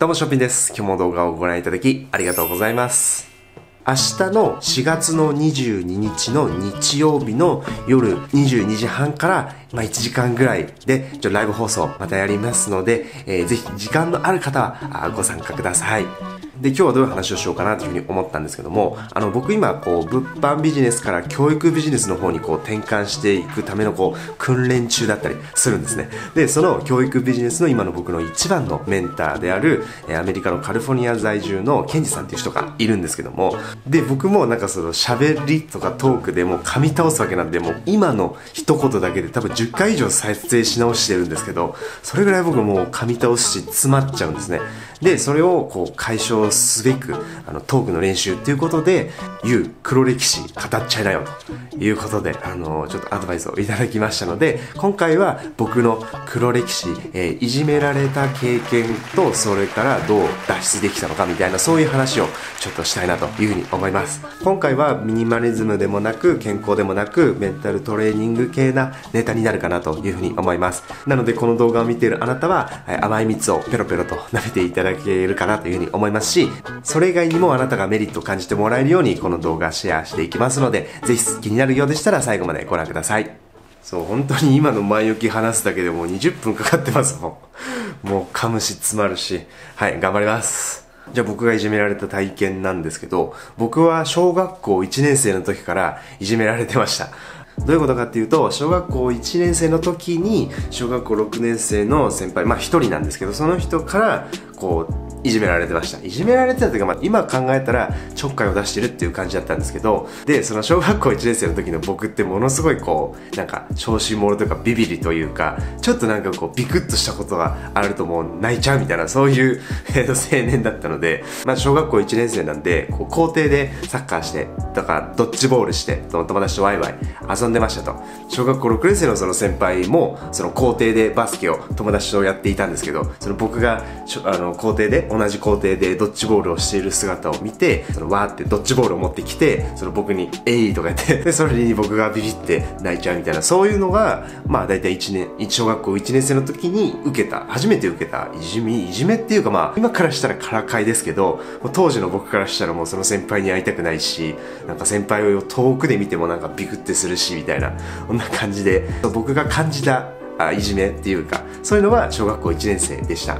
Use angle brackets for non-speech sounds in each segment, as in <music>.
どうも、ショッピンです。今日も動画をご覧いただき、ありがとうございます。明日の4月の22日の日曜日の夜22時半から、まあ、1時間ぐらいで、ちょライブ放送またやりますので、えーぜひ時間のある方はご参加ください。で、今日はどういう話をしようかなというふうに思ったんですけども、あの、僕今、こう、物販ビジネスから教育ビジネスの方にこう、転換していくためのこう、訓練中だったりするんですね。で、その教育ビジネスの今の僕の一番のメンターである、アメリカのカリフォルニア在住のケンジさんっていう人がいるんですけども、で、僕もなんかその喋りとかトークでもう噛み倒すわけなんで、もう今の一言だけで多分10回以上再生し直してるんですけど、それぐらい僕もう噛み倒すし、詰まっちゃうんですね。で、それをこう解消すべく、あの、トークの練習っていうことで、言う黒歴史語っちゃいなよということで、あの、ちょっとアドバイスをいただきましたので、今回は僕の黒歴史、えーいじめられた経験と、それからどう脱出できたのかみたいな、そういう話をちょっとしたいなというふうに思います。今回はミニマリズムでもなく、健康でもなく、メンタルトレーニング系なネタになるかなというふうに思います。なので、この動画を見ているあなたは、甘い蜜をペロペロと舐めていただけるかなというふうに思いますし、それ以外にもあなたがメリットを感じてもらえるように、この動画シェアしていきますので、ぜひ気になるようでしたら最後までご覧ください。そう、本当に今の前置き話すだけでもう20分かかってますもん。もう噛むし詰まるし。はい、頑張ります。じゃあ僕がいじめられた体験なんですけど、僕は小学校1年生の時からいじめられてました。どういうことかっていうと、小学校1年生の時に、小学校6年生の先輩、まあ一人なんですけど、その人から、こう、いじめられてました。いじめられてたというか、まあ今考えたらちょっかいを出してるっていう感じだったんですけど、で、その小学校1年生の時の僕ってものすごいこう、なんか、小心者とかビビりというか、ちょっとなんかこう、ビクッとしたことがあるともう泣いちゃうみたいな、そういう、<laughs> えーと青年だったので、まあ小学校1年生なんで、こう、校庭でサッカーして、とか、ドッジボールして、友達とワイワイ遊んでましたと。小学校6年生のその先輩も、その校庭でバスケを友達とやっていたんですけど、その僕があの校庭で、同じ校庭でドッジボールをしている姿を見て、そのわーってドッジボールを持ってきて、その僕に、えいとか言って、<laughs> で、それに僕がビビって泣いちゃうみたいな、そういうのが、まあ大体1年、小学校1年生の時に受けた、初めて受けたいじめ、いじめっていうかまあ、今からしたらからかいですけど、当時の僕からしたらもうその先輩に会いたくないし、なんか先輩を遠くで見てもなんかビクってするし、みたいな、こんな感じで、僕が感じたいじめっていうか、そういうのは小学校1年生でした。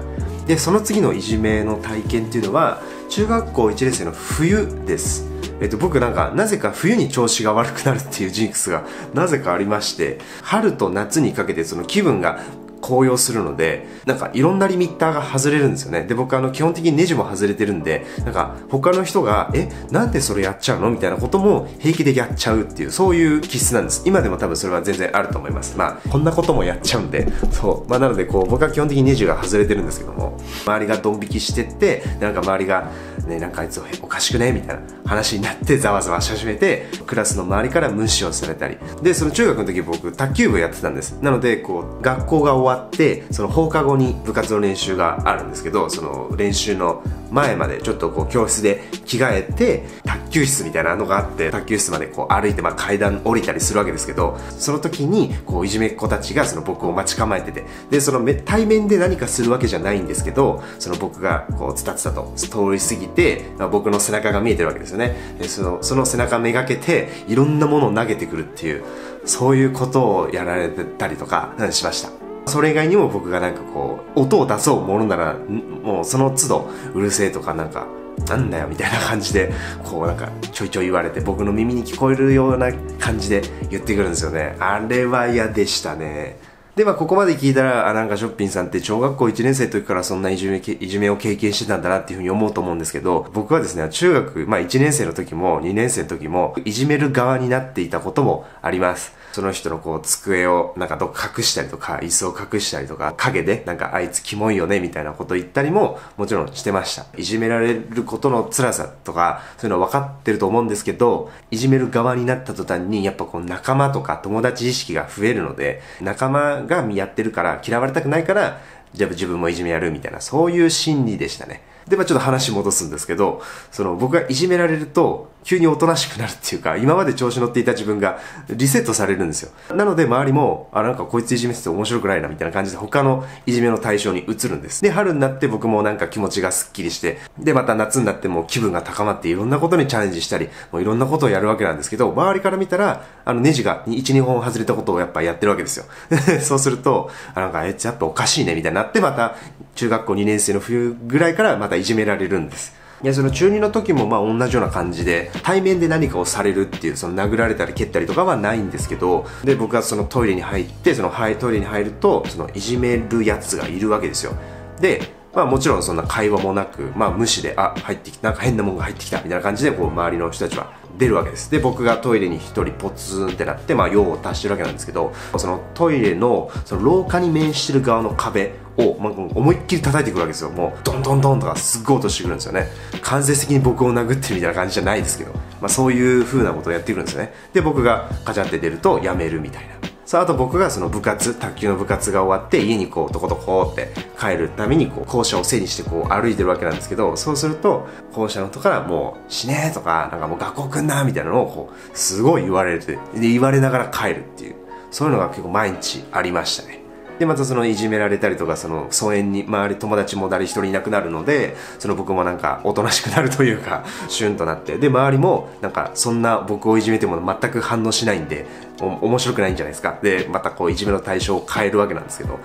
で、その次のいじめの体験っていうのは、中学校1年生の冬です。えっと、僕なんか、なぜか冬に調子が悪くなるっていうジンクスが、なぜかありまして、春と夏にかけてその気分が高揚するので、なんかいろんなリミッターが外れるんですよね。で、僕あの基本的にネジも外れてるんで、なんか他の人が、え、なんでそれやっちゃうのみたいなことも平気でやっちゃうっていう、そういう気質なんです。今でも多分それは全然あると思います。まあ、こんなこともやっちゃうんで、そう。まあなのでこう、僕は基本的にネジが外れてるんですけども、周りがドン引きしてって、なんか周りが、ね、なんかあいつおかしくねみたいな話になってざわざわし始めて、クラスの周りから無視をされたり。で、その中学の時僕、卓球部やってたんです。なので、こう、学校が終わって、その放課後に部活の練習があるんですけど、その練習の前までちょっとこう教室で着替えて、卓球室みたいなのがあって、卓球室までこう歩いて、まあ階段降りたりするわけですけど、その時に、こう、いじめっ子たちがその僕を待ち構えてて、で、その対面で何かするわけじゃないんですけど、その僕がこう、つたつたと通り過ぎて、僕の背中が見えてるわけですよね。で、その、その背中めがけて、いろんなものを投げてくるっていう、そういうことをやられてたりとかしました。それ以外にも僕がなんかこう、音を出そうものなら、もうその都度、うるせえとかなんか、なんだよみたいな感じで、こうなんかちょいちょい言われて、僕の耳に聞こえるような感じで言ってくるんですよね。あれは嫌でしたね。で、まあ、ここまで聞いたら、あ、なんかショッピンさんって小学校1年生の時からそんないじめ、いじめを経験してたんだなっていうふうに思うと思うんですけど、僕はですね、中学、まあ、1年生の時も2年生の時も、いじめる側になっていたこともあります。その人のこう、机をなんかどっか隠したりとか、椅子を隠したりとか、影でなんかあいつキモいよねみたいなこと言ったりも、もちろんしてました。いじめられることの辛さとか、そういうの分かってると思うんですけど、いじめる側になった途端に、やっぱこう仲間とか友達意識が増えるので、仲間がやってるから嫌われたくないから、じゃあ自分もいじめやるみたいな、そういう心理でしたね。で、まあちょっと話戻すんですけど、その僕がいじめられると、急におとなしくなるっていうか、今まで調子乗っていた自分がリセットされるんですよ。なので周りも、あ、なんかこいついじめてて面白くないなみたいな感じで他のいじめの対象に移るんです。で、春になって僕もなんか気持ちがスッキリして、で、また夏になっても気分が高まっていろんなことにチャレンジしたり、もういろんなことをやるわけなんですけど、周りから見たら、あのネジが1、2本外れたことをやっぱやってるわけですよ。<laughs> そうすると、あ、なんか、え、やっぱおかしいねみたいになって、また中学校2年生の冬ぐらいからまたいじめられるんです。いや、その中2の時もまあ同じような感じで、対面で何かをされるっていう、その殴られたり蹴ったりとかはないんですけど、で、僕がそのトイレに入って、そのトイレに入ると、そのいじめるやつがいるわけですよ。で、まあもちろんそんな会話もなく、まあ無視で、あ、入ってきた、なんか変なもんが入ってきたみたいな感じで、こう周りの人たちは出るわけです。で、僕がトイレに一人ポツンってなって、まあ用を足してるわけなんですけど、そのトイレの、その廊下に面してる側の壁を、まあ、思いっきり叩いてくるわけですよ。もう、ドンドンドンとかすっごい音してくるんですよね。間接的に僕を殴ってるみたいな感じじゃないですけど、まあそういう風なことをやってくるんですよね。で、僕がカチャって出るとやめるみたいな。さあ、あと僕がその部活、卓球の部活が終わって家にこう、とことこって帰るためにこう、校舎を背にしてこう歩いてるわけなんですけど、そうすると、校舎の人からもう、死ねーとか、なんかもう学校来んなみたいなのをこう、すごい言われて、で、言われながら帰るっていう、そういうのが結構毎日ありましたね。で、またそのいじめられたりとか、その疎遠に周り友達も誰一人いなくなるので、その僕もなんかおとなしくなるというか、<laughs> シュンとなって、で、周りもなんかそんな僕をいじめても全く反応しないんで、面白くないんじゃないですか。で、またこういじめの対象を変えるわけなんですけど、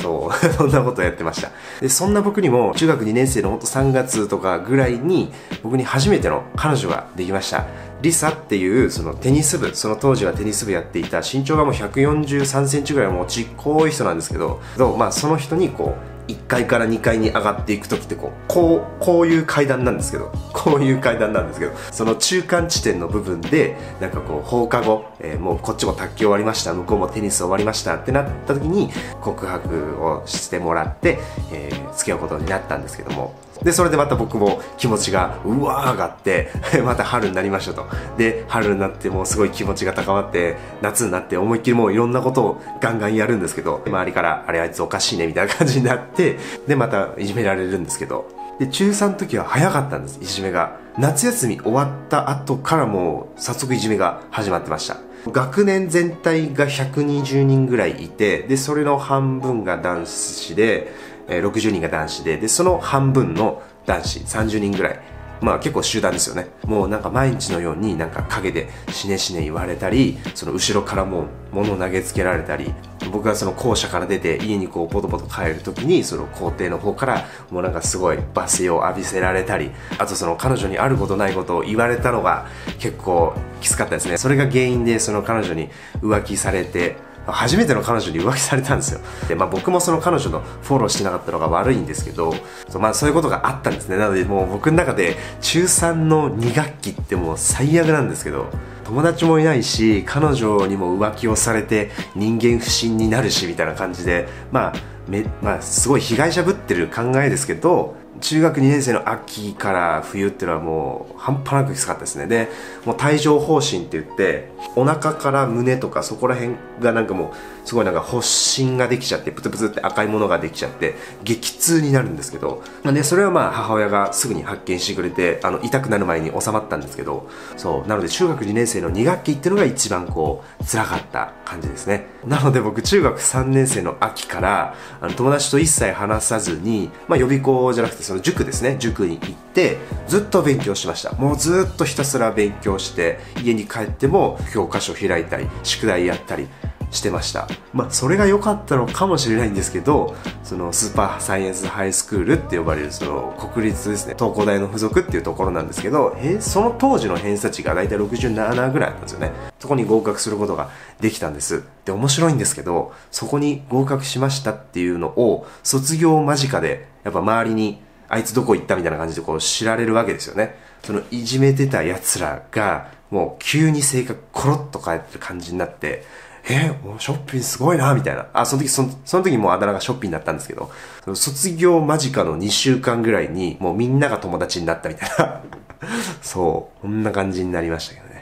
そう、<laughs> そんなことやってました。で、そんな僕にも中学2年生のほんと3月とかぐらいに僕に初めての彼女ができました。リサっていうそのテニス部その当時はテニス部やっていた身長がもう143センチぐらいもうちっこい人なんですけどまあ、その人にこう1階から2階に上がっていく時ってこうこうこういう階段なんですけど <laughs> こういう階段なんですけどその中間地点の部分でなんかこう放課後、えー、もうこっちも卓球終わりました向こうもテニス終わりましたってなった時に告白をしてもらって、えー、付き合うことになったんですけどもで、それでまた僕も気持ちがうわー上がって、<laughs> また春になりましたと。で、春になってもうすごい気持ちが高まって、夏になって思いっきりもういろんなことをガンガンやるんですけど、周りからあれあいつおかしいねみたいな感じになって、で、またいじめられるんですけど、で、中3の時は早かったんです、いじめが。夏休み終わった後からもう早速いじめが始まってました。学年全体が120人ぐらいいて、で、それの半分が男子で、え、60人が男子で、で、その半分の男子、30人ぐらい。まあ結構集団ですよね。もうなんか毎日のようになんか陰でしねしね言われたり、その後ろからも物を投げつけられたり、僕がその校舎から出て家にこうポトポト帰る時にその校庭の方からもうなんかすごい罵声を浴びせられたり、あとその彼女にあることないことを言われたのが結構きつかったですね。それが原因でその彼女に浮気されて、初めての彼女に浮気されたんですよ。で、まあ僕もその彼女のフォローしてなかったのが悪いんですけど、そうまあそういうことがあったんですね。なのでもう僕の中で中3の2学期ってもう最悪なんですけど、友達もいないし、彼女にも浮気をされて人間不信になるしみたいな感じで、まあ、めまあ、すごい被害者ぶってる考えですけど、中学2年生の秋から冬っていうのはもう半端なくきつかったですね。で、もう帯状疱疹って言って、お腹から胸とかそこら辺がなんかもう、すごいなんか発疹ができちゃって、プツプツって赤いものができちゃって、激痛になるんですけど、まあね、それはまあ母親がすぐに発見してくれて、あの、痛くなる前に収まったんですけど、そう、なので中学2年生の2学期っていうのが一番こう、辛かった感じですね。なので僕中学3年生の秋から、あの、友達と一切話さずに、まあ予備校じゃなくてその塾ですね塾に行ってずっと勉強しました。もうずっとひたすら勉強して家に帰っても教科書開いたり宿題やったりしてました。まあそれが良かったのかもしれないんですけどそのスーパーサイエンスハイスクールって呼ばれるその国立ですね東工大の付属っていうところなんですけどえその当時の偏差値が大体67ぐらいあったんですよね。そこに合格することができたんです。で面白いんですけどそこに合格しましたっていうのを卒業間近でやっぱ周りにあいつどこ行ったみたいな感じでこう知られるわけですよね。そのいじめてた奴らが、もう急に性格コロッと変えてる感じになって、え、もうショッピンすごいな、みたいな。あ、その時、そのその時もうあだ名がショッピンだったんですけど、その卒業間近の2週間ぐらいに、もうみんなが友達になったみたいな。<laughs> そう、こんな感じになりましたけどね。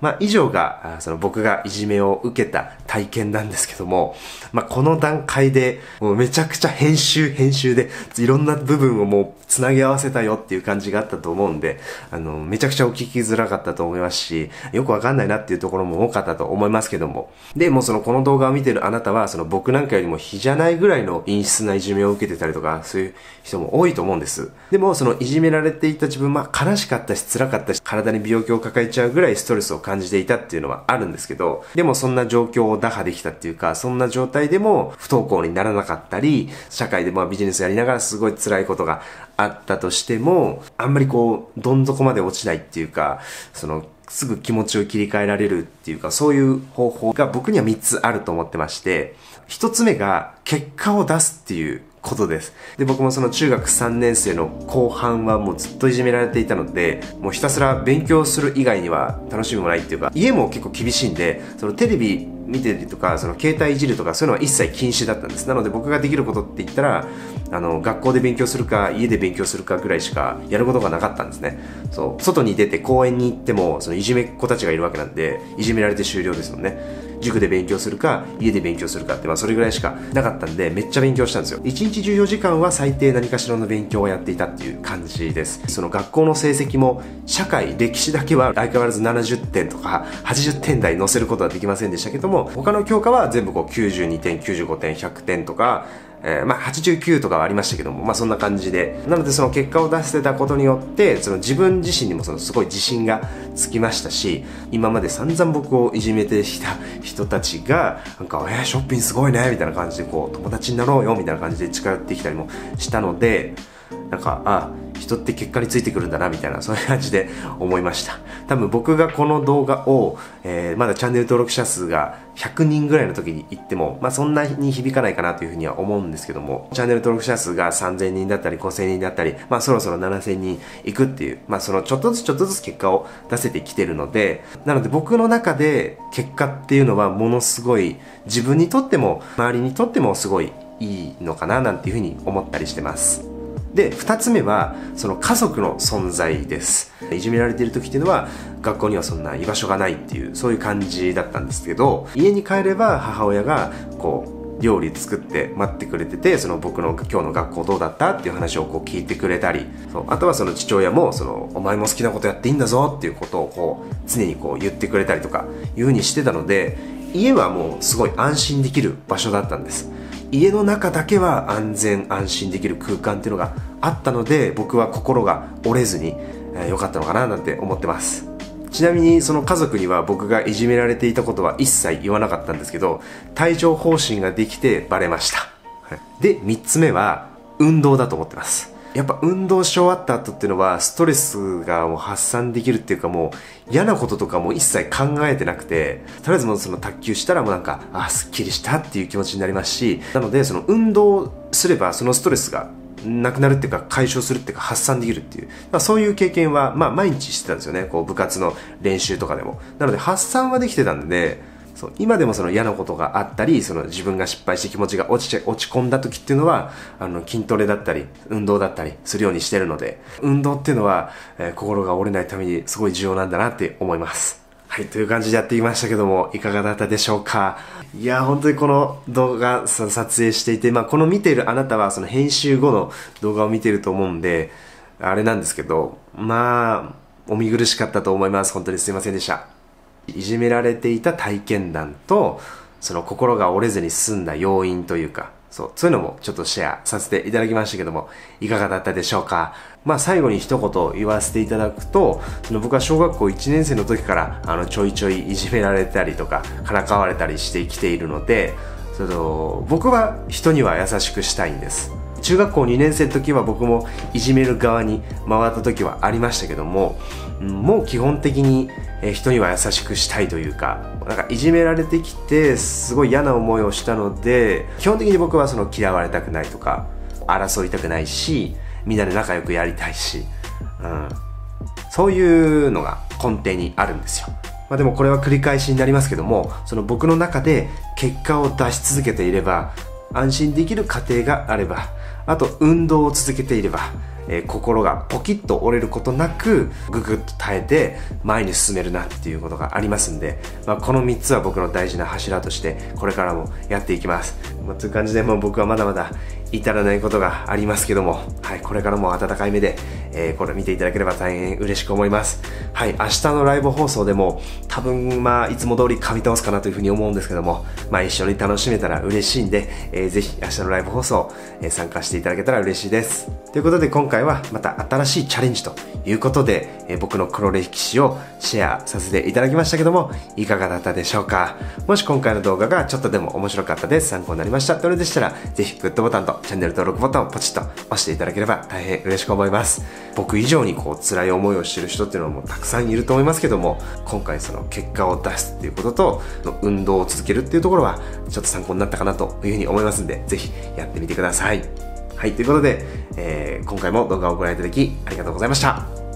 まあ、以上が、その僕がいじめを受けた体験なんですけども、まあ、この段階で、もうめちゃくちゃ編集編集で、いろんな部分をもう繋ぎ合わせたよっていう感じがあったと思うんで、あの、めちゃくちゃお聞きづらかったと思いますし、よくわかんないなっていうところも多かったと思いますけども。で、もうそのこの動画を見てるあなたは、その僕なんかよりも比じゃないぐらいの陰湿ないじめを受けてたりとか、そういう人も多いと思うんです。でも、そのいじめられていた自分、まあ悲しかったし辛かったし、体に病気を抱えちゃうぐらいストレスを感じていたっていうのはあるんですけど、でもそんな状況を打破できたっていうか、そんな状態でも不登校にならなかったり、社会でまあビジネスやりながらすごい辛いことがあったとしても、あんまりこう、どん底まで落ちないっていうか、その、すぐ気持ちを切り替えられるっていうか、そういう方法が僕には3つあると思ってまして、1つ目が結果を出すっていうことです。で、僕もその中学3年生の後半はもうずっといじめられていたので、もうひたすら勉強する以外には楽しみもないっていうか、家も結構厳しいんで、そのテレビ見てるとか、その携帯いじるとか、そういうのは一切禁止だったんです。なので僕ができることって言ったら、あの、学校で勉強するか、家で勉強するかぐらいしかやることがなかったんですね。そう、外に出て公園に行っても、そのいじめっ子たちがいるわけなんで、いじめられて終了ですもんね。塾で勉強するか、家で勉強するかって、まあそれぐらいしかなかったんで、めっちゃ勉強したんですよ。1日14時間は最低何かしらの勉強をやっていたっていう感じです。その学校の成績も、社会、歴史だけは相変わらず70点とか80点台載せることはできませんでしたけども、他の教科は全部こう92点、95点、100点とか、えー、まあ89とかはありましたけども、まあそんな感じで。なのでその結果を出せたことによって、その自分自身にもそのすごい自信がつきましたし、今まで散々僕をいじめてきた人たちが、なんか、えー、ショッピングすごいね、みたいな感じでこう、友達になろうよ、みたいな感じで近寄ってきたりもしたので、なんか、あ、人って結果についてくるんだな、みたいな、そういう感じで思いました。多分僕がこの動画を、えー、まだチャンネル登録者数が100人ぐらいの時に行っても、まあそんなに響かないかなというふうには思うんですけども、チャンネル登録者数が3000人だったり5000人だったり、まあそろそろ7000人行くっていう、まあそのちょっとずつちょっとずつ結果を出せてきてるので、なので僕の中で結果っていうのはものすごい自分にとっても周りにとってもすごいいいのかななんていうふうに思ったりしてます。で2つ目はその家族の存在です。いじめられている時っていうのは学校にはそんな居場所がないっていうそういう感じだったんですけど家に帰れば母親がこう料理作って待ってくれててその僕の今日の学校どうだったっていう話をこう聞いてくれたりそうあとはその父親もそのお前も好きなことやっていいんだぞっていうことをこう常にこう言ってくれたりとかいうふうにしてたので家はもうすごい安心できる場所だったんです。家の中だけは安全安心できる空間っていうのがあったので僕は心が折れずに良、えー、かったのかななんて思ってます。ちなみにその家族には僕がいじめられていたことは一切言わなかったんですけど帯状疱疹ができてバレました、はい、で3つ目は運動だと思ってます。やっぱ運動し終わった後っていうのはストレスがもう発散できるっていうかもう嫌なこととかも一切考えてなくてとりあえずもうその卓球したらもうなんかあすっきりしたっていう気持ちになりますしなのでその運動すればそのストレスがなくなるっていうか解消するっていうか発散できるっていう、まあ、そういう経験はまあ毎日してたんですよね。こう部活の練習とかでも。なので発散はできてたんでそう今でもその嫌なことがあったりその自分が失敗して気持ちが落ちち落ち込んだ時っていうのはあの筋トレだったり運動だったりするようにしてるので運動っていうのは、えー、心が折れないためにすごい重要なんだなって思いますはい、という感じでやってきましたけども、いかがだったでしょうか？いや、本当にこの動画撮影していて、まあ、この見ているあなたはその編集後の動画を見てると思うんで、あれなんですけど、まあ、お見苦しかったと思います。本当にすいませんでした。いじめられていた体験談と、その心が折れずに済んだ要因というか、そう、そういうのもちょっとシェアさせていただきましたけども、いかがだったでしょうか？まあ最後に一言言わせていただくと、その僕は小学校1年生の時からあのちょいちょいいじめられたりとか、からかわれたりしてきているので、その僕は人には優しくしたいんです。中学校2年生の時は僕もいじめる側に回った時はありましたけども、もう基本的に人には優しくしたいというか、なんかいじめられてきてすごい嫌な思いをしたので、基本的に僕はその嫌われたくないとか、争いたくないし、みんなで仲良くやりたいし、うん、そういうのが根底にあるんですよ。まあ、でもこれは繰り返しになりますけども、その僕の中で結果を出し続けていれば、安心できる家庭があれば、あと運動を続けていればえー、心がポキッと折れることなくググッと耐えて前に進めるなっていうことがありますんで、まあ、この3つは僕の大事な柱としてこれからもやっていきます、まあ、という感じでもう僕はまだまだ至らないことがありますけども、はい、これからも温かい目で、えー、これ見ていただければ大変嬉しく思います。はい、明日のライブ放送でも、多分、まあ、いつも通り噛み倒すかなというふうに思うんですけども、まあ、一緒に楽しめたら嬉しいんで、えー、ぜひ明日のライブ放送、えー、参加していただけたら嬉しいです。ということで、今回はまた新しいチャレンジということで、え、僕の黒歴史をシェアさせていただきましたけども、いかがだったでしょうか？もし今回の動画がちょっとでも面白かったです、参考になりました。それでしたら、ぜひグッドボタンとチャンネル登録ボタンをポチッと押していただければ大変嬉しく思います。僕以上にこう辛い思いをしてる人っていうのもたくさんいると思いますけども、今回その結果を出すっていうことと、運動を続けるっていうところはちょっと参考になったかなというふうに思いますんで、ぜひやってみてください。はい、ということで、えー、今回も動画をご覧いただきありがとうございました。